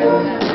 Música